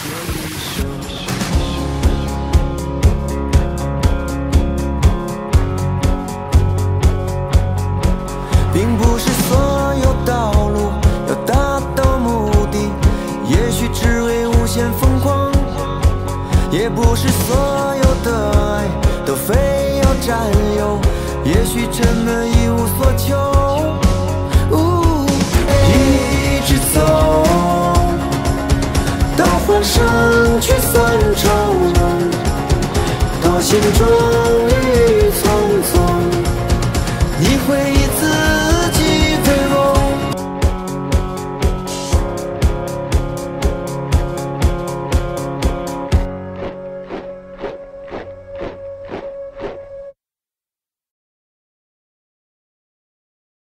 这一生并不是所有道路要达到目的，也许只为无限疯狂，也不是所有的爱都非要占有，也许真的一无所求。上去散场，到心终于匆匆，你会。